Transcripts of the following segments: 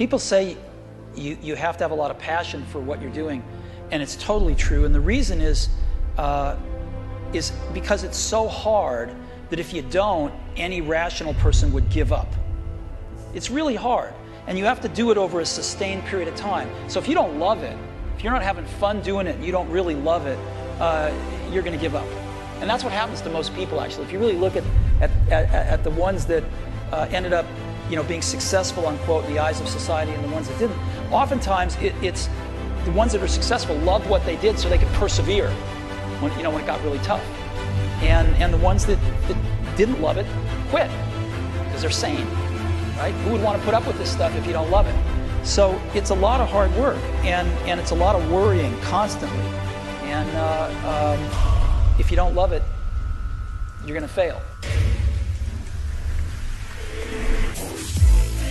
People say you, you have to have a lot of passion for what you're doing, and it's totally true. And the reason is, uh, is because it's so hard that if you don't, any rational person would give up. It's really hard, and you have to do it over a sustained period of time. So if you don't love it, if you're not having fun doing it, you don't really love it, uh, you're going to give up. And that's what happens to most people, actually. If you really look at, at, at, at the ones that uh, ended up you know, being successful, unquote, in the eyes of society and the ones that didn't, oftentimes it, it's the ones that are successful loved what they did so they could persevere when, you know, when it got really tough. And, and the ones that, that didn't love it quit because they're sane, right? Who would want to put up with this stuff if you don't love it? So it's a lot of hard work and, and it's a lot of worrying constantly. And uh, um, if you don't love it, you're going to fail. Thank you.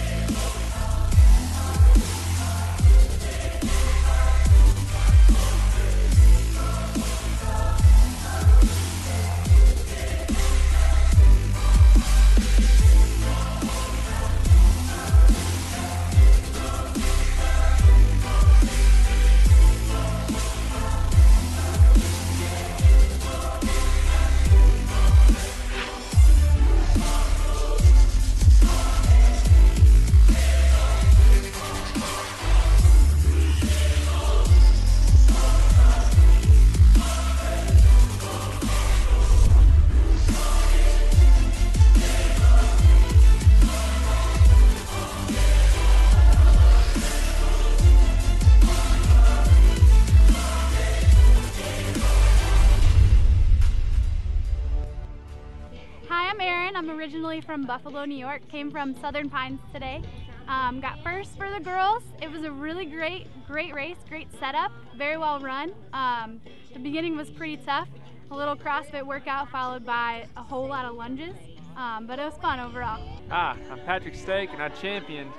I'm originally from Buffalo, New York. Came from Southern Pines today. Um, got first for the girls. It was a really great, great race, great setup, very well run. Um, the beginning was pretty tough. A little CrossFit workout followed by a whole lot of lunges, um, but it was fun overall. Hi, I'm Patrick Stake and I championed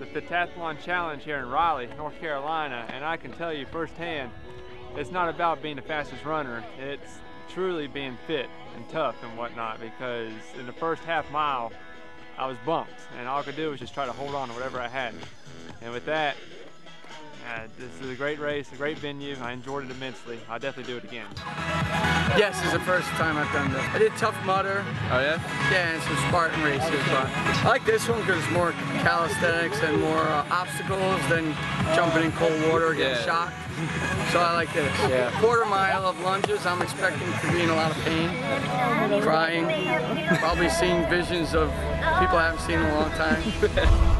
the Fitathlon Challenge here in Raleigh, North Carolina, and I can tell you firsthand, it's not about being the fastest runner. It's truly being fit and tough and whatnot because in the first half mile, I was bumped and all I could do was just try to hold on to whatever I had. And with that, this is a great race, a great venue. I enjoyed it immensely. I'll definitely do it again. Yes, it's the first time I've done this. I did Tough Mudder. Oh yeah? Yeah, and some Spartan races, but I like this one because it's more calisthenics and more uh, obstacles than jumping in cold water, getting yeah. shocked. So I like this. Yeah. Quarter mile of lunges, I'm expecting to be in a lot of pain, crying, probably seeing visions of people I haven't seen in a long time.